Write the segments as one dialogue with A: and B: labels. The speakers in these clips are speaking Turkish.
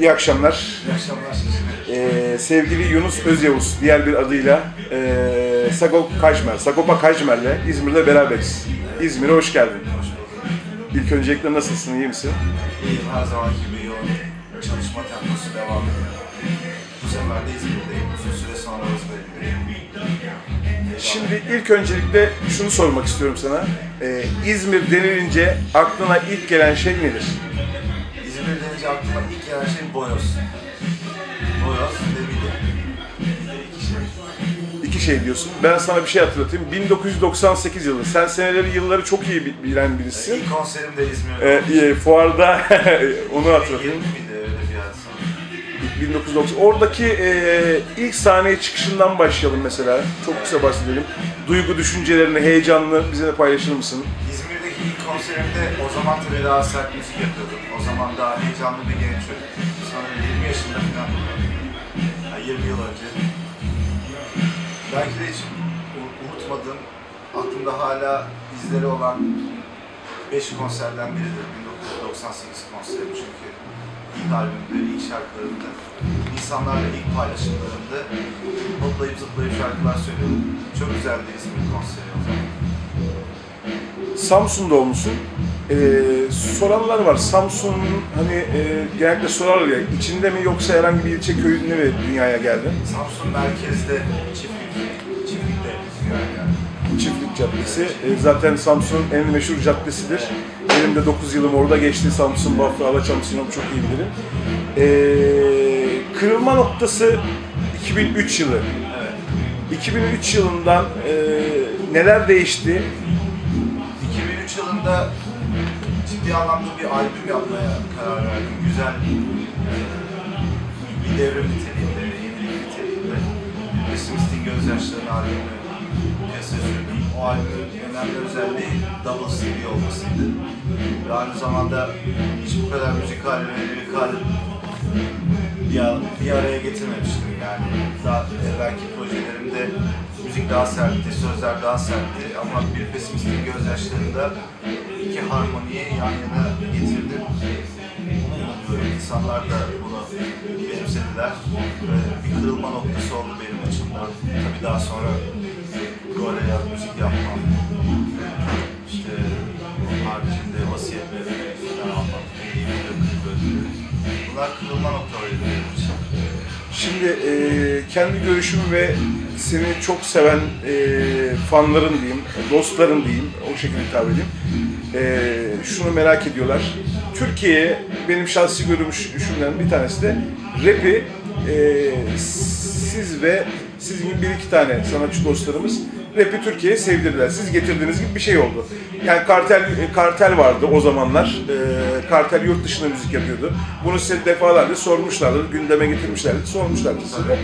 A: İyi akşamlar.
B: İyi akşamlar.
A: Ee, sevgili Yunus Özyavuz, diğer bir adıyla ee, Sagop Kajmer, Sagopa Kajmer'le İzmir'de beraberiz. İzmir'e hoş geldin. İlk öncelikle nasılsın, iyi misin?
B: İyiyim her zamanki gibi yoğun çalışma temposu devam ediyor. Bu sefer de İzmir'deyim. Uzun süre sonra Özbek'teyim.
A: Şimdi ilk öncelikle şunu sormak istiyorum sana. Ee, İzmir denilince aklına ilk gelen şey nedir?
B: İzmir denince aklıma ilk gelen şey boyoz. Boyoz ve iki şey.
A: İki şey diyorsun. Ben sana bir şey hatırlatayım. 1998 yılı. Sen seneleri, yılları çok iyi bi- bilen birisin.
B: İlk konserim de İzmir'de.
A: Ee, e, fuarda onu
B: 20
A: hatırlatayım.
B: miydi öyle bir yer sanırım.
A: 1990. Oradaki e, ilk sahneye çıkışından başlayalım mesela. Çok kısa bahsedelim. Duygu, düşüncelerini, heyecanını bize de paylaşır mısın?
B: İzmir'deki ilk konserimde o zaman tabii daha sert müzik yapıyordum. O zaman daha heyecanlı bir genç çocuk. Sanırım 20 yaşında falan. Yani 20 yıl önce. Belki de hiç unutmadığım, aklımda hala izleri olan 5 konserden biridir. 1998 konseri çünkü ilk albümde, ilk şarkılarımda, insanlarla ilk paylaşımlarımda hoplayıp zıplayıp şarkılar söylüyordum. Çok güzeldi İzmir konseri o zaman.
A: Samsun doğumlusun. E, soranlar var. Samsun hani e, genellikle sorarlar ya içinde mi yoksa herhangi bir ilçe köyünde mi dünyaya geldin?
B: Samsun merkezde çiftlik, çiftlikte yani.
A: Çiftlik Caddesi. E, zaten Samsun'un en meşhur caddesidir. Benim de 9 yılım orada geçti. Samsun, Bafra, Alaçam, Sinop çok iyi bilirim. E, kırılma noktası 2003 yılı.
B: Evet.
A: 2003 yılından e, neler değişti?
B: 2003 yılında ciddi anlamda bir albüm yapmaya karar verdim. Güzel e, bir devrim niteliğinde, yenilik niteliğinde. Pesimistin Gözyaşları'nın albümü piyasaya sürdüm. O albümün önemli özelliği double CD olmasıydı. Ve aynı zamanda hiç bu kadar müzikal ve lirikal bir, bir araya getirmemiştim yani. Daha evvelki projelerimde müzik daha sertti, sözler daha sertti ama bir pesimistin gözyaşlarında iki harmoniyi yan yana getirdim. Umuyorum. İnsanlar da bunu benimsediler. Ve bir kırılma noktası oldu benim açımdan. Tabii daha sonra böyle yaz müzik yapmam. İşte haricinde. İyi bir ödülü. Bunlar kırılma noktalarıydı benim için.
A: Şimdi e, kendi görüşüm ve seni çok seven e, fanların diyeyim, dostların diyeyim, o şekilde hitap edeyim. E, şunu merak ediyorlar. Türkiye'ye benim şahsi görüşümden bir tanesi de rap'i e, siz ve sizin gibi bir iki tane sanatçı dostlarımız rap'i Türkiye'ye sevdirdiler. Siz getirdiğiniz gibi bir şey oldu. Yani kartel kartel vardı o zamanlar. E, kartel yurt dışında müzik yapıyordu. Bunu size defalarca sormuşlardı, gündeme getirmişlerdi, sormuşlardı size.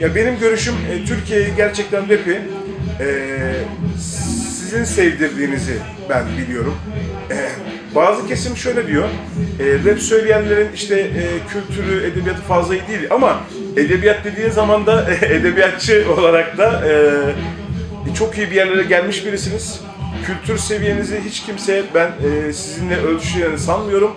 A: Ya benim görüşüm e, Türkiye'yi gerçekten rap'i e, sizin sevdirdiğinizi ben biliyorum. E, bazı kesim şöyle diyor, e, rap söyleyenlerin işte e, kültürü, edebiyatı fazla iyi değil ama edebiyat dediğin zaman da edebiyatçı olarak da e, çok iyi bir yerlere gelmiş birisiniz. Kültür seviyenizi hiç kimse ben e, sizinle ölçeceğini sanmıyorum.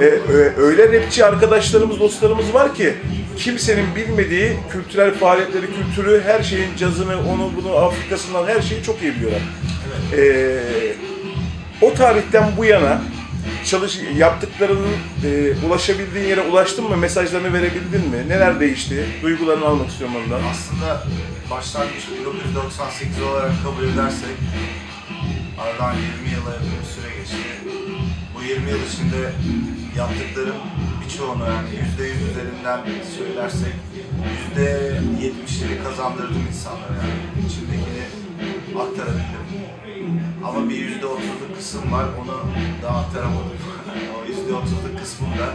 A: E, e, öyle rapçi arkadaşlarımız, dostlarımız var ki kimsenin bilmediği kültürel faaliyetleri, kültürü, her şeyin cazını, onu bunu, Afrika'sından her şeyi çok iyi biliyorlar. E, o tarihten bu yana çalış yaptıklarının e, ulaşabildiğin yere ulaştın mı? Mesajlarını verebildin mi? Neler değişti? Duygularını almak istiyorum ondan.
B: Aslında başlangıç 1998 olarak kabul edersek aradan 20 yıla yakın süre geçti. Bu 20 yıl içinde yaptıklarım birçoğunu yani %100 üzerinden söylersek %70'leri kazandırdım insanlara yani içimdekini aktarabildim. Ama bir %30'luk kısım var onu daha aktaramadım. o %30'luk kısmında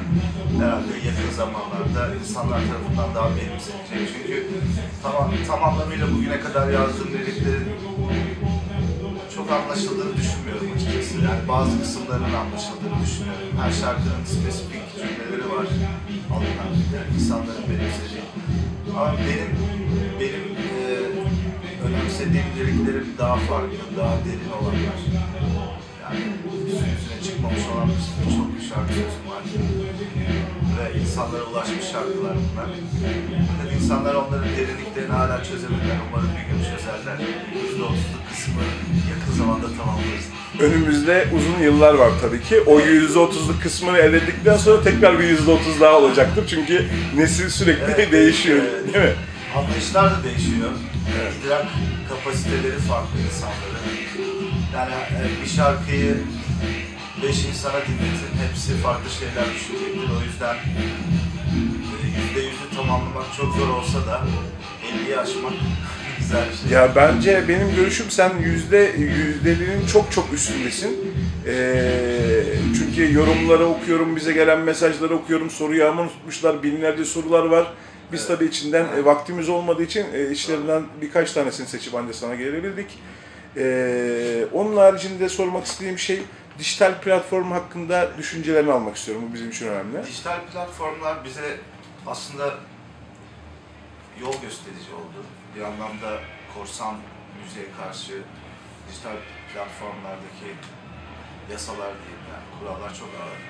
B: herhalde yakın zamanlarda insanlar tarafından daha benimsenecek. Çünkü tam, tam anlamıyla bugüne kadar yazdığım liriklerin çok anlaşıldığını düşünmüyorum açıkçası. Yani bazı kısımlarının anlaşıldığını düşünüyorum. Her şarkının spesifik cümleleri var. Alınan yani insanların benimsediği. Ama benim benim e, önemsediğim liriklerim daha farklı, daha derin olanlar. Yani Yani üstün yüzüne çıkmamış olan çok bir şarkı sözüm var. Ve insanlara ulaşmış şarkılar bunlar. Fakat insanlar onların derinliklerini hala çözemediler. Umarım bir gün çözerler. %30'luk kısmı yakın zamanda tamamlarız.
A: Önümüzde uzun yıllar var tabii ki. O %30'luk kısmını elde ettikten sonra tekrar bir %30 daha olacaktır. Çünkü nesil sürekli
B: Evet,
A: değişiyor
B: evet.
A: değil mi?
B: Anlayışlar da değişiyor. İdrak kapasiteleri farklı insanların. Yani e, bir şarkıyı beş insana dinletin, hepsi farklı şeyler düşünecektir. O yüzden e, yüzde yüzü tamamlamak çok zor olsa da 50'yi aşmak güzel bir şey.
A: Ya bence benim görüşüm sen yüzde yüzdelinin çok çok üstündesin. Ee, çünkü yorumları okuyorum, bize gelen mesajları okuyorum, soru yağmur tutmuşlar, binlerce sorular var. Biz tabii içinden e, vaktimiz olmadığı için e, içlerinden birkaç tanesini seçip ancak sana gelebildik. Ee, onun haricinde sormak istediğim şey dijital platform hakkında düşüncelerini almak istiyorum. Bu bizim için önemli.
B: Dijital platformlar bize aslında yol gösterici oldu. Bir anlamda korsan müziğe karşı dijital platformlardaki yasalar diyeyim yani kurallar çok ağır.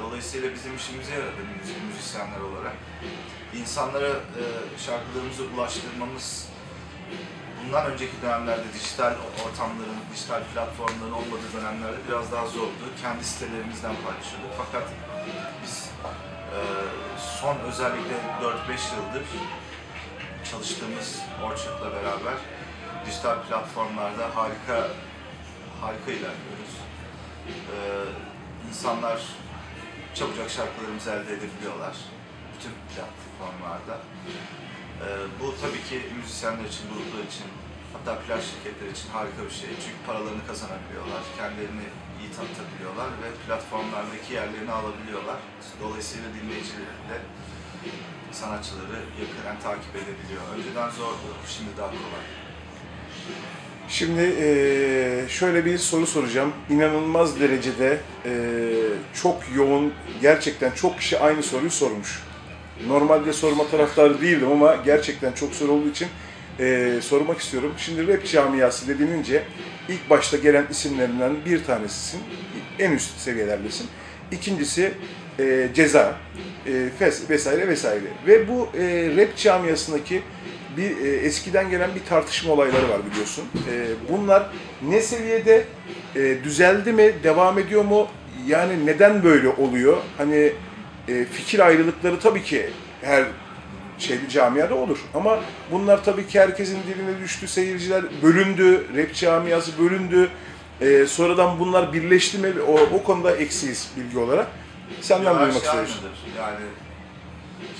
B: Dolayısıyla bizim işimize yaradı müzisyenler olarak. İnsanlara e, şarkılarımızı ulaştırmamız bundan önceki dönemlerde dijital ortamların, dijital platformların olmadığı dönemlerde biraz daha zordu. Kendi sitelerimizden paylaşıyorduk. Fakat biz e, son özellikle 4-5 yıldır çalıştığımız Orchard'la beraber dijital platformlarda harika harika ilerliyoruz. E, insanlar çabucak şarkılarımızı elde edebiliyorlar. Bütün platformlarda. Ee, bu tabii ki müzisyenler için, gruplar için, hatta plaj şirketleri için harika bir şey. Çünkü paralarını kazanabiliyorlar, kendilerini iyi tanıtabiliyorlar ve platformlardaki yerlerini alabiliyorlar. Dolayısıyla dinleyicileri de sanatçıları yakından takip edebiliyor. Önceden zordu, şimdi daha kolay.
A: Şimdi eee, şöyle bir soru soracağım. İnanılmaz derecede eee, çok yoğun, gerçekten çok kişi aynı soruyu sormuş. Normalde sorma taraftarı değildim ama gerçekten çok soru olduğu için eee, sormak istiyorum. Şimdi rap camiası dediğince ilk başta gelen isimlerinden bir tanesisin, en üst seviyelerdesin. İkincisi eee, ceza, eee, fes vesaire vesaire. Ve bu eee, rap camiasındaki bir e, eskiden gelen bir tartışma olayları var biliyorsun. E, bunlar ne seviyede e, düzeldi mi, devam ediyor mu? Yani neden böyle oluyor? Hani e, fikir ayrılıkları tabii ki her şey bir camiada olur. Ama bunlar tabii ki herkesin diline düştü. Seyirciler bölündü, rap camiası bölündü. E, sonradan bunlar birleşti mi? O, o konuda eksiyiz bilgi olarak. Senden
B: Her
A: duymak
B: şey
A: istiyoruz.
B: Yani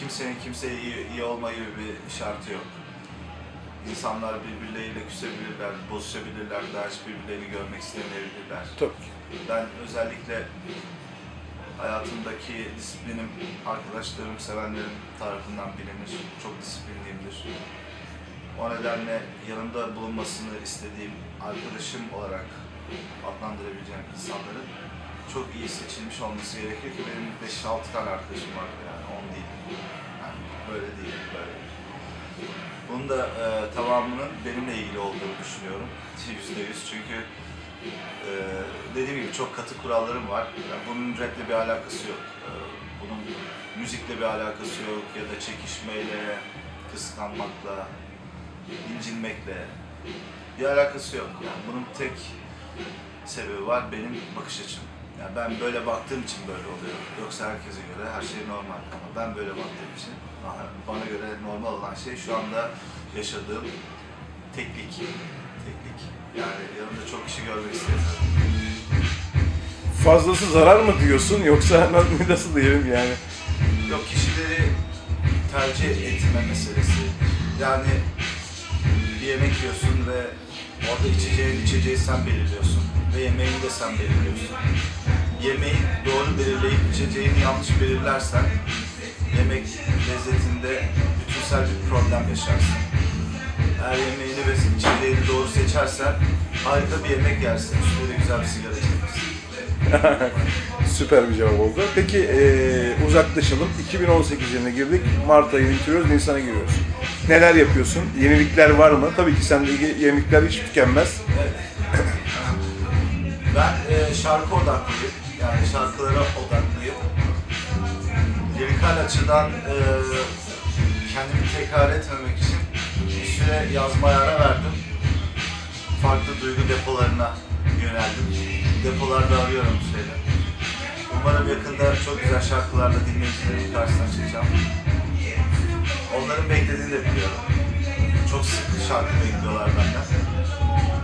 B: kimsenin kimseye iyi, iyi olma gibi bir şartı yok. İnsanlar birbirleriyle küsebilirler, bozuşabilirler, daha hiç birbirlerini görmek istemeyebilirler.
A: Tabii ki.
B: Ben özellikle hayatımdaki disiplinim arkadaşlarım, sevenlerim tarafından bilinir. Çok disiplinliyimdir. O nedenle yanımda bulunmasını istediğim arkadaşım olarak adlandırabileceğim insanların çok iyi seçilmiş olması gerekiyor ki benim 5-6 tane arkadaşım var yani 10 değil. Yani böyle değil, böyle. Bunun da e, tamamının benimle ilgili olduğunu düşünüyorum. Yüzde yüz çünkü e, dediğim gibi çok katı kurallarım var. Yani bunun raple bir alakası yok. E, bunun müzikle bir alakası yok ya da çekişmeyle, kıskanmakla, incinmekle bir alakası yok. Yani bunun tek sebebi var benim bakış açım. Yani ben böyle baktığım için böyle oluyor. Yoksa herkese göre her şey normal. Ama ben böyle baktığım için bana göre normal olan şey şu anda yaşadığım teklik. Teklik. Yani yanımda çok kişi görmek istemiyorum.
A: Fazlası zarar mı diyorsun yoksa nasıl diyelim yani?
B: Yok kişileri tercih etme meselesi. Yani bir yemek yiyorsun ve orada içeceğin içeceği sen belirliyorsun ve yemeğini de sen belirliyorsun. Yemeği doğru belirleyip içeceğini yanlış belirlersen yemek lezzetinde bütünsel bir problem yaşarsın. Eğer yemeğini ve içeceğini doğru seçersen harika bir yemek yersin, üstüne de güzel bir sigara içersin.
A: Süper bir cevap oldu. Peki eee, uzaklaşalım. 2018 yılına girdik. Mart ayını bitiriyoruz, Nisan'a giriyoruz. Neler yapıyorsun? Yenilikler var mı? Tabii ki sende yenilikler hiç tükenmez.
B: Ben e, şarkı odaklıyım. Yani şarkılara odaklıyım. Lirikal açıdan e, kendimi tekrar etmemek için bir süre yazmaya ara verdim. Farklı duygu depolarına yöneldim. Depolarda arıyorum şeyler. Umarım yakında çok güzel şarkılarla dinleyicilerimin karşısına çıkacağım. Onların beklediğini de biliyorum. Çok sık şarkı bekliyorlar benden.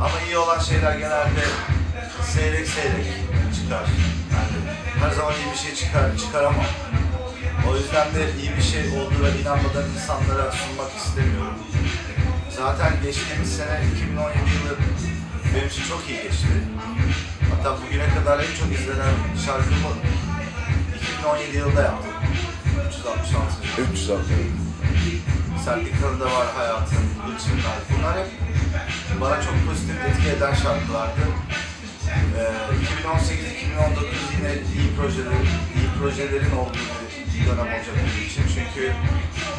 B: Ama iyi olan şeyler genelde seyrek seyrek çıkar. Yani her zaman iyi bir şey çıkar, çıkaramam. O yüzden de iyi bir şey olduğuna inanmadan insanlara sunmak istemiyorum. Zaten geçtiğimiz sene 2017 yılı benim için çok iyi geçti. Hatta bugüne kadar en çok izlenen şarkımı 2017 yılında yaptım. 366.
A: 306.
B: Sertlik Kanıda var hayatım, Gülçinler. Bunlar hep bana çok pozitif etki eden şarkılardı. Ee, 2018-2019 yine iyi projelerin, iyi projelerin olduğu bir dönem olacak benim için. Çünkü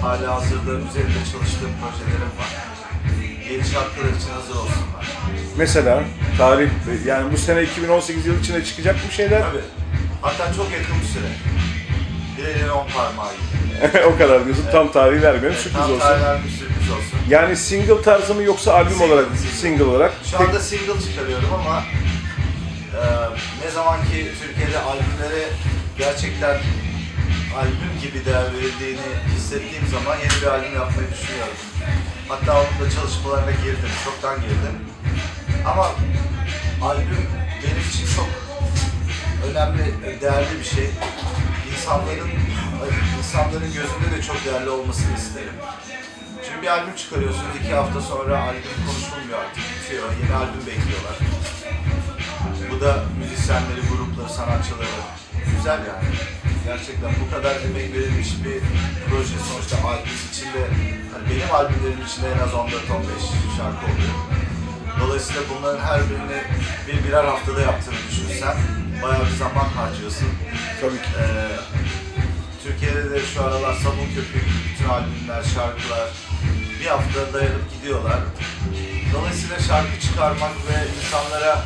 B: hala hazırda üzerinde çalıştığım projelerim var. Yeni şarkılar için hazır olsunlar.
A: Mesela tarih yani bu sene 2018 yılı içinde çıkacak bir şeyler.
B: Tabii. Hatta çok yakın bir süre. Bir elin on parmağı gibi.
A: o kadar diyorsun. Tam tarihi vermiyorum. Sürpriz
B: Tam
A: olsun.
B: tarihler bir sürpriz olsun.
A: Yani single tarzı mı yoksa albüm
B: Single,
A: olarak
B: single.
A: single olarak?
B: Şu anda single çıkarıyorum ama e, ne zaman ki Türkiye'de albümlere gerçekten albüm gibi değer verildiğini hissettiğim zaman yeni bir albüm yapmayı düşünüyorum. Hatta onun da çalışmalarına girdim, çoktan girdim. Ama albüm benim için çok önemli, değerli bir şey. İnsanların insanların gözünde de çok değerli olmasını isterim. Çünkü bir albüm çıkarıyorsunuz, iki hafta sonra albüm konuşulmuyor artık, bitiyor. Yeni albüm bekliyorlar. Bu da müzisyenleri, grupları, sanatçıları güzel yani. Gerçekten bu kadar emek verilmiş bir proje. Sonuçta albüm içinde, hani benim albümlerim içinde en az 14-15 şarkı oluyor. Dolayısıyla bunların her birini bir birer haftada yaptığını düşünsen bayağı bir zaman harcıyorsun.
A: Tabii ki.
B: Ee, Türkiye'de de şu aralar Sabun Köpük, bütün albümler, şarkılar bir hafta dayanıp gidiyorlar. Dolayısıyla şarkı çıkarmak ve insanlara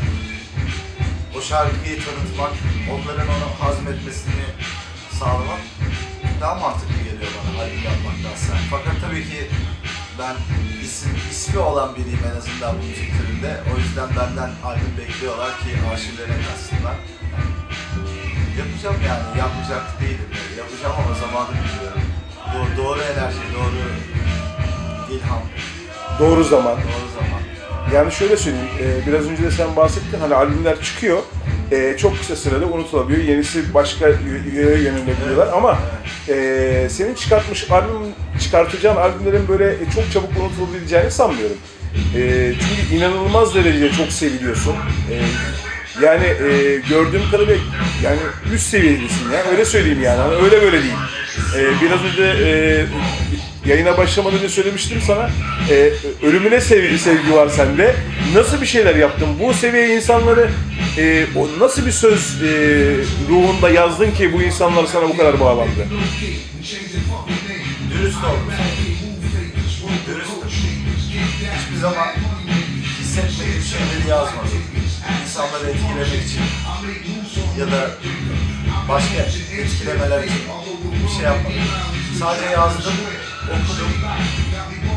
B: o şarkıyı tanıtmak, onların onu hazmetmesini sağlamak daha mantıklı geliyor bana albüm yapmaktansa. Fakat tabii ki ben isim, ismi olan biriyim en azından bu müzik türünde. O yüzden benden albüm bekliyorlar ki arşivlerine yazsınlar. Yapacağım yani, yapmayacak değilim. Yapacağım ama zamanı bilmiyorum. Doğru, doğru enerji, doğru ilham,
A: Doğru zaman.
B: doğru zaman.
A: Yani şöyle söyleyeyim, e, biraz önce de sen bahsettin hani albümler çıkıyor, e, çok kısa sürede unutulabiliyor, yenisi başka y- yere yönelebiliyorlar ama e, senin çıkartmış albüm, çıkartacağın albümlerin böyle e, çok çabuk unutulabileceğini sanmıyorum. E, çünkü inanılmaz derecede çok seviliyorsun. E, yani e, gördüğüm kadarıyla yani üst seviyedesin ya, öyle söyleyeyim yani, hani öyle böyle değil. E, biraz önce e, yayına başlamadan önce söylemiştim sana. e, ölümüne sevgi, sevgi var sende. Nasıl bir şeyler yaptın? Bu seviyeye insanları e, o nasıl bir söz e, ruhunda yazdın ki bu insanlar sana bu kadar bağlandı?
B: Dürüst. Dürüstüm. Hiçbir zaman hissetmediğim şeyleri yazmadım. İnsanları etkilemek için ya da başka etkilemeler için bir şey yapmadım. Sadece yazdım, okudum.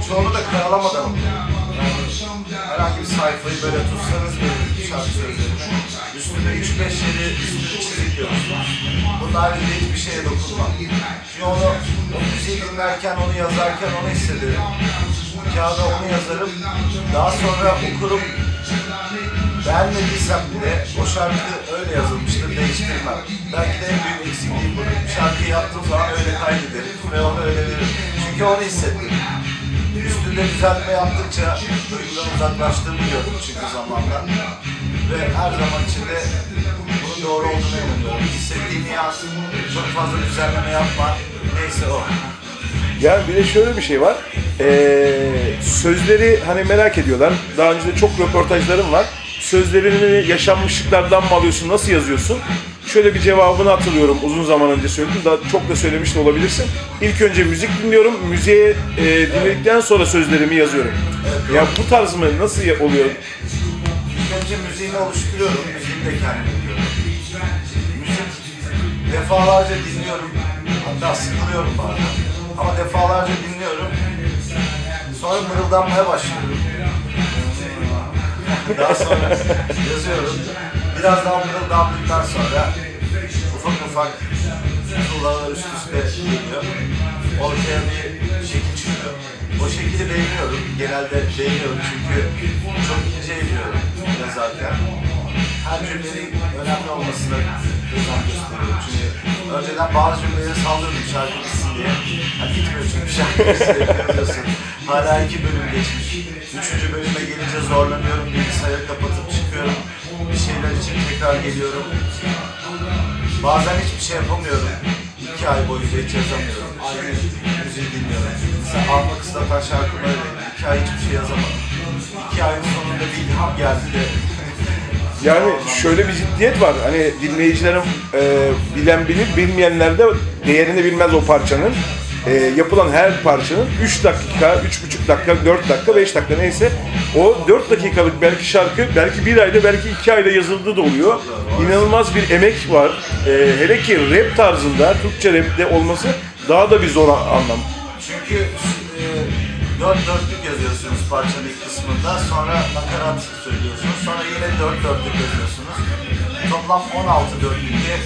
B: Çoğunu da karalamadan. Yani herhangi bir sayfayı böyle tutsanız bir şarkı sözlerini, üstünde 3-5 yeri üstünde çizik görürsünüz. Bunun haricinde hiçbir şeye dokunmam. Çünkü onu, o müziği dinlerken, onu yazarken onu hissederim. Kağıda onu yazarım. Daha sonra okurum. Beğenmediysem bile o şarkı öyle yazılmıştır, değiştirmem. Belki de en büyük eksikliğim bu. Şarkıyı yaptığım zaman öyle kaydederim ve onu öyle veririm. Çünkü onu hissettim. Üstünde düzeltme yaptıkça duygudan uzaklaştığımı gördüm çünkü zamanla. Ve her zaman içinde bunun doğru olduğunu inanıyorum. Hissettiğini yaz, çok fazla düzenleme yapma, neyse o.
A: Yani bir de şöyle bir şey var. Ee, sözleri hani merak ediyorlar. Daha önce de çok röportajlarım var. Sözlerini yaşanmışlıklardan mı alıyorsun, nasıl yazıyorsun? Şöyle bir cevabını hatırlıyorum. Uzun zaman önce söyledim. Daha çok da söylemiş de olabilirsin. İlk önce müzik dinliyorum. Müziği e, dinledikten sonra sözlerimi yazıyorum. Ya bu tarz mı? Nasıl oluyor?
B: İlk önce müziğimi oluşturuyorum, müziğimi de kendim yapıyorum. Müzik defalarca dinliyorum. Hatta sıkılıyorum bazen. Ama defalarca dinliyorum. Sonra mırıldanmaya başlıyorum. Daha sonra yazıyorum. Biraz daha mırıldandıktan sonra ufak ufak tuğlalar üst üste geliyor. Ortaya bir şekil çıkıyor. O şekli beğeniyorum. Genelde beğeniyorum çünkü çok ince ediyorum yazarken. Her cümlenin önemli olmasına özen gösteriyorum. Çünkü önceden bazı cümleleri sallıyordum şarkı bitsin diye. Yani gitmiyor çünkü şarkı bitsin Hala iki bölüm geçmiş. Üçüncü bölüme gelince zorlanıyorum. Bilgisayarı kapatıp çıkıyorum. Bir şeyler için tekrar geliyorum. Bazen hiçbir şey yapamıyorum. İki ay boyunca hiç yazamıyorum. Aynı müziği dinliyorum. Mesela almak ıslatan şarkımı öyle. İki ay hiçbir şey yazamadım. İki ayın sonunda bir ilham geldi de.
A: Yani şöyle bir ciddiyet var. Hani dinleyicilerin e, bilen bilir, bilmeyenler de değerini bilmez o parçanın. E, yapılan her parçanın 3 dakika, 3,5 dakika, 4 dakika, 5 dakika neyse o 4 dakikalık belki şarkı belki bir ayda belki 2 ayda yazıldığı da oluyor. İnanılmaz bir emek var. E, hele ki rap tarzında, Türkçe rapte olması daha da bir zor anlam.
B: Çünkü e, dört dörtlük yazıyorsunuz parçanın ilk kısmında. Sonra nakarat söylüyorsunuz. Sonra yine dört dörtlük yazıyorsunuz. Toplam 16 dörtlükte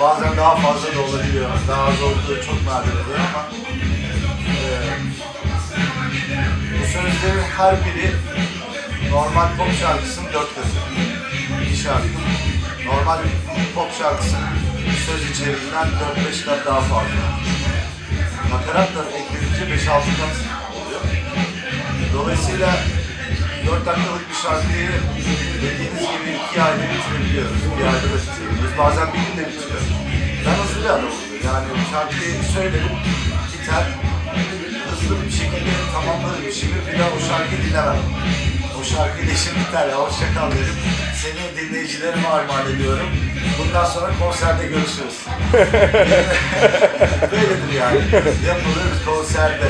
B: bazen daha fazla da olabiliyor. Daha az olduğu çok nadir oluyor ama e, bu sözlerin her biri normal pop şarkısının dört katı. Bir şarkı. Normal pop şarkısının söz içeriğinden 4-5 kat daha fazla. Nakarat da eklenince 5-6 kat oluyor. Dolayısıyla 4 dakikalık bir şarkıyı dediğiniz gibi 2 ayda bitirebiliyoruz. Bir ayda da bitirebiliyoruz. Bazen bir günde bitiriyor. Ben hızlı bir adamım. Yani şarkıyı söylerim, biter. Hızlı bir şekilde tamamlarım işimi. Bir daha o şarkıyı dinlemem. O şarkıyla işim biter ya. Hoşça kal derim. Seni dinleyicilerime armağan ediyorum. Bundan sonra konserde görüşürüz. Böyledir yani. Yapılır konserde.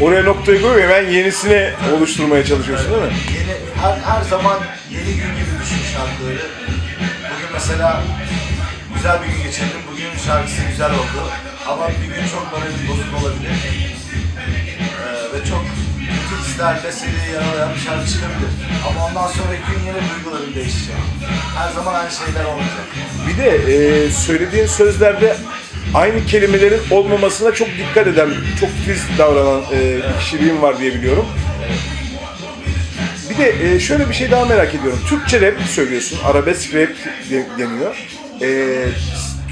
A: Oraya noktayı koyup hemen yenisini oluşturmaya çalışıyorsun değil mi?
B: Yeni, her, her zaman yeni gün gibi düşün şarkıları. Bugün mesela güzel bir gün geçirdim. Bugün şarkısı güzel oldu. Ama bir gün çok moralim bozuk olabilir. Ee, ve çok kötü hislerle seni yaralayan bir şarkı çıkabilir. Ama ondan sonraki gün yine duygularım değişecek. Her zaman aynı şeyler olmayacak.
A: Bir de e, söylediğin sözlerde aynı kelimelerin olmamasına çok dikkat eden, çok titiz davranan e, bir kişiliğim var diye biliyorum. Bir de e, şöyle bir şey daha merak ediyorum. Türkçe rap söylüyorsun, arabesk rap de- deniyor. E,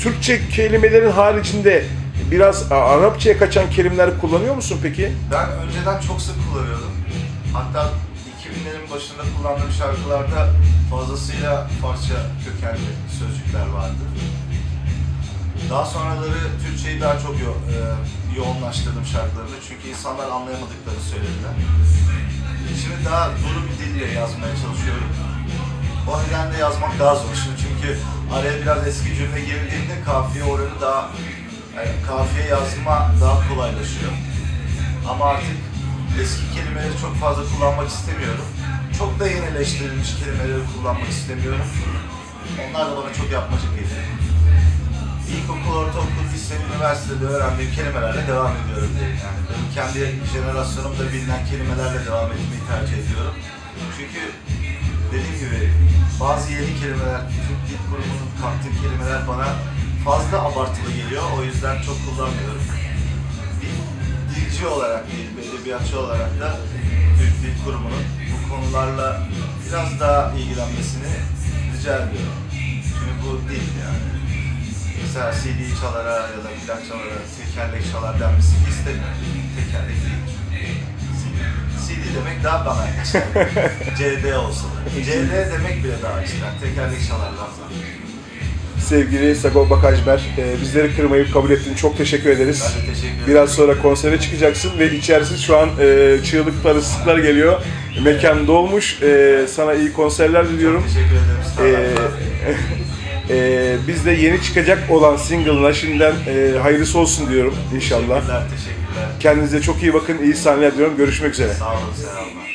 A: Türkçe kelimelerin haricinde biraz Arapçaya kaçan kelimeler kullanıyor musun peki?
B: Ben önceden çok sık kullanıyordum. Hatta 2000'lerin başında kullandığım şarkılarda fazlasıyla Farsça kökenli sözcükler vardı. Daha sonraları Türkçeyi daha çok yo- e, yoğunlaştırdım şarkılarımda çünkü insanlar anlayamadıklarını söylediler. Şimdi daha duru bir dille yazmaya çalışıyorum. O nedenle yazmak daha zor şimdi çünkü araya biraz eski cümle girdiğinde kafiye oranı daha yani kafiye yazma daha kolaylaşıyor. Ama artık eski kelimeleri çok fazla kullanmak istemiyorum. Çok da yenileştirilmiş kelimeleri kullanmak istemiyorum. Onlar da bana çok yapmacık geliyor. İlkokul, ortaokul, lise, üniversitede öğrendiğim kelimelerle devam ediyorum diyeyim yani. Benim kendi jenerasyonumda bilinen kelimelerle devam etmeyi tercih ediyorum. Çünkü dediğim gibi bazı yeni kelimeler, Türk Dil Kurumu'nun kattığı kelimeler bana fazla abartılı geliyor. O yüzden çok kullanmıyorum bir dilci olarak bir edebiyatçı olarak da Türk Dil Kurumu'nun bu konularla biraz daha ilgilenmesini rica ediyorum. Çünkü bu değil yani. Mesela CD çalara ya da plak çalara tekerlek çalar denmesini istemiyorum. Tekerlek değil. CD. Demek daha bana yakışır. CD olsa da. CD demek bile daha işler. Tekerlek çalarlar zaten.
A: Sevgili Sagopa Kajmer, e, bizleri kırmayıp kabul ettiğin çok teşekkür ederiz.
B: Ben de teşekkür ederim.
A: Biraz sonra konsere çıkacaksın ve içerisi şu an e, çığlıklar, ıslıklar geliyor. Mekan dolmuş. E, sana iyi konserler diliyorum.
B: Teşekkür ederim.
A: E,
B: Sağ olun.
A: E, biz de yeni çıkacak olan single'ına şimdiden e, hayırlısı olsun diyorum inşallah.
B: Teşekkürler, teşekkürler.
A: Kendinize çok iyi bakın. iyi sahneler diliyorum. Görüşmek üzere.
B: Sağ olun, selamlar.